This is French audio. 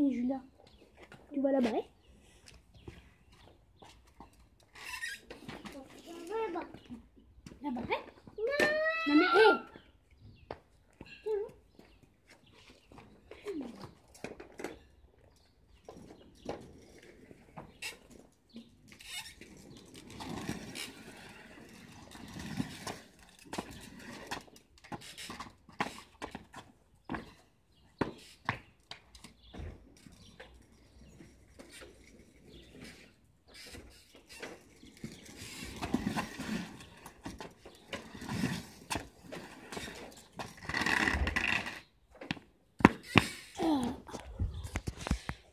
et Julia. Tu vois là-bas hein. Là-bas Non, non mais hé hey